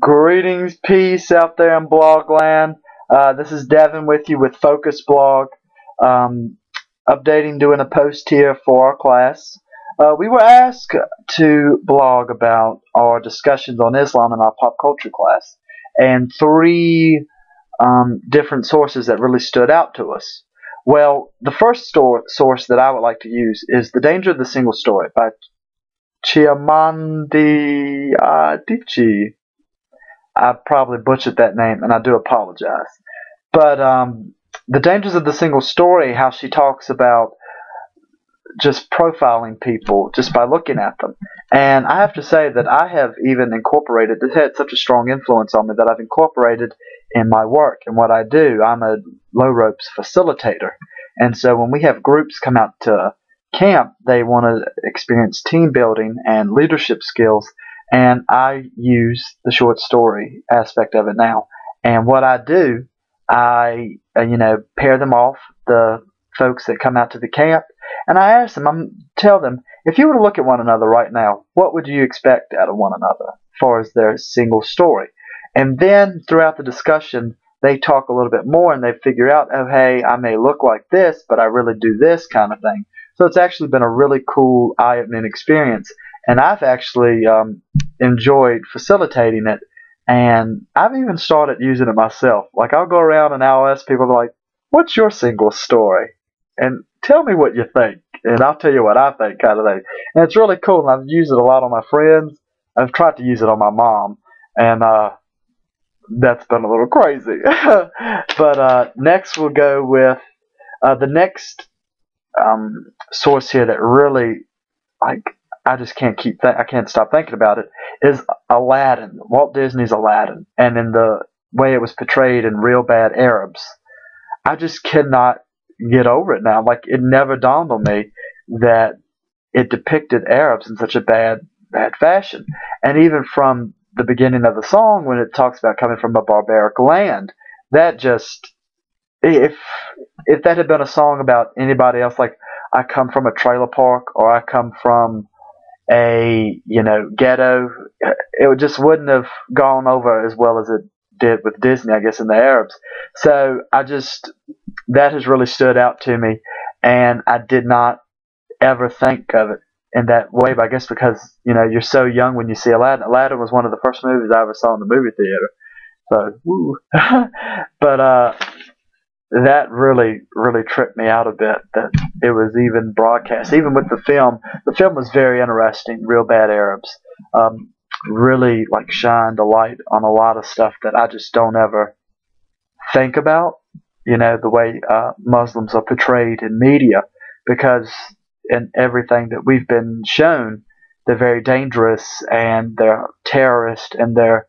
Greetings, peace out there in blogland. Uh, this is Devin with you with Focus Blog. Um, updating, doing a post here for our class. Uh, we were asked to blog about our discussions on Islam in our pop culture class, and three um, different sources that really stood out to us. Well, the first source that I would like to use is The Danger of the Single Story by Chimamanda Adichie. I probably butchered that name, and I do apologize. But um, the dangers of the single story, how she talks about just profiling people just by looking at them. And I have to say that I have even incorporated, this had such a strong influence on me that I've incorporated in my work and what I do. I'm a low ropes facilitator. And so when we have groups come out to camp, they want to experience team building and leadership skills. And I use the short story aspect of it now. And what I do, I, uh, you know, pair them off, the folks that come out to the camp, and I ask them, I tell them, if you were to look at one another right now, what would you expect out of one another as far as their single story? And then throughout the discussion, they talk a little bit more and they figure out, oh, hey, I may look like this, but I really do this kind of thing. So it's actually been a really cool eye opening experience. And I've actually um, enjoyed facilitating it. And I've even started using it myself. Like, I'll go around and I'll ask people, like, what's your single story? And tell me what you think. And I'll tell you what I think, kind of thing. And it's really cool. And I've used it a lot on my friends. I've tried to use it on my mom. And, uh, that's been a little crazy. but uh, next we'll go with uh, the next um, source here that really like I just can't keep I can't stop thinking about it is Aladdin, Walt Disney's Aladdin, and in the way it was portrayed in Reel Bad Arabs. I just cannot get over it now. Like it never dawned on me that it depicted Arabs in such a bad bad fashion, and even from the beginning of the song when it talks about coming from a barbaric land. That just if if that had been a song about anybody else, like I come from a trailer park or I come from a you know ghetto, it just wouldn't have gone over as well as it did with Disney, I guess, in the Arabs. So I just that has really stood out to me, and I did not ever think of it in that way. But I guess because you know you're so young when you see Aladdin. Aladdin was one of the first movies I ever saw in the movie theater. So, woo. but uh, that really, really tripped me out a bit that it was even broadcast. Even with the film, the film was very interesting. Reel Bad Arabs um, really like shined a light on a lot of stuff that I just don't ever think about. You know the way uh, Muslims are portrayed in media because in everything that we've been shown, they're very dangerous and they're terrorists and they're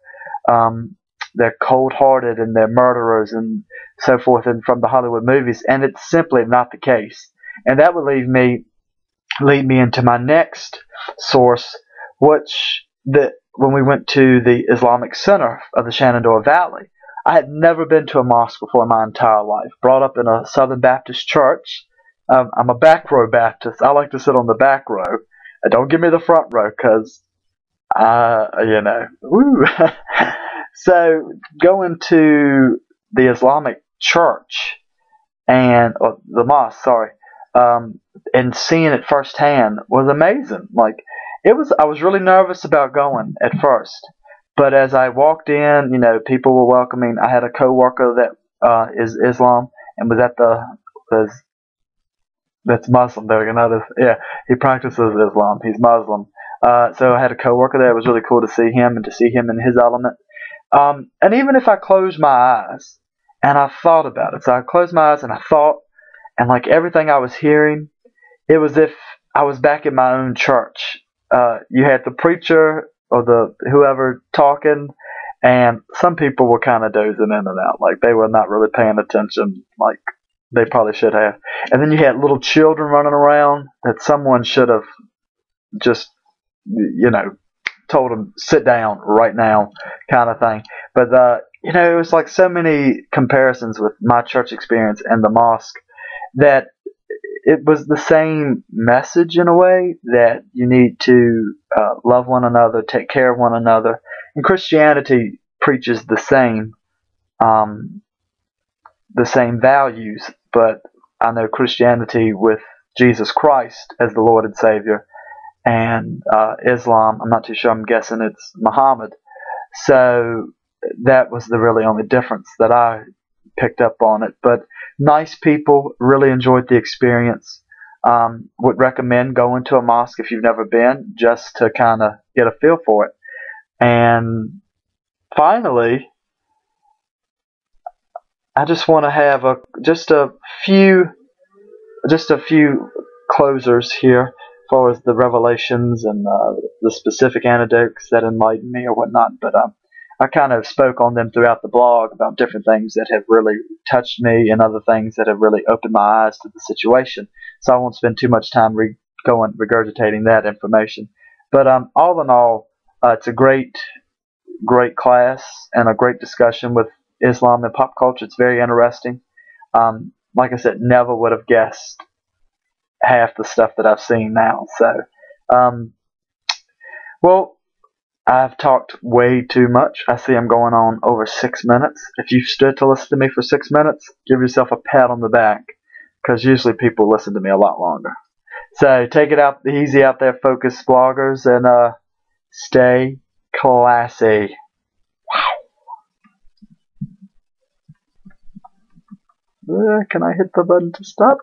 um, they're cold-hearted and they're murderers and so forth and from the Hollywood movies and it's simply not the case and that would lead me lead me into my next source which that when we went to the Islamic Center of the Shenandoah Valley I had never been to a mosque before in my entire life brought up in a Southern Baptist church um, I'm a back row Baptist. I like to sit on the back row. Don't give me the front row because, uh, you know, woo. So going to the Islamic church and the mosque, sorry, um, and seeing it firsthand was amazing. Like it was, I was really nervous about going at first, but as I walked in, you know, people were welcoming. I had a coworker that uh, is Islam and was at the was that's Muslim. There we go. yeah, he practices Islam. He's Muslim. Uh, so I had a coworker there. It was really cool to see him and to see him in his element. Um, and even if I closed my eyes and I thought about it, so I closed my eyes and I thought, and like everything I was hearing, it was if I was back in my own church. Uh, you had the preacher or the whoever talking, and some people were kind of dozing in and out, like they were not really paying attention, like they probably should have. And then you had little children running around that someone should have just, you know, told him sit down right now, kind of thing. But uh, you know, it was like so many comparisons with my church experience and the mosque that it was the same message in a way that you need to uh, love one another, take care of one another. And Christianity preaches the same, um, the same values, but I know Christianity with Jesus Christ as the Lord and Savior, and uh, Islam. I'm not too sure. I'm guessing it's Muhammad. So that was the really only difference that I picked up on it. But nice people, really enjoyed the experience. Um, would recommend going to a mosque if you've never been, just to kind of get a feel for it. And finally, I just want to have a just a few, just a few closers here, far as the revelations and uh, the specific anecdotes that enlighten me or whatnot. But um, I kind of spoke on them throughout the blog about different things that have really touched me and other things that have really opened my eyes to the situation. So I won't spend too much time re- going regurgitating that information. But um, all in all, uh, it's a great, great class and a great discussion with Islam and pop culture. It's very interesting. Um, like I said, never would have guessed half the stuff that I've seen now. So, um, well, I've talked way too much. I see I'm going on over six minutes. If you've stood to listen to me for six minutes, give yourself a pat on the back because usually people listen to me a lot longer. So take it out the easy out there, focus bloggers, and uh, stay classy. Wow. Uh, can I hit the button to stop?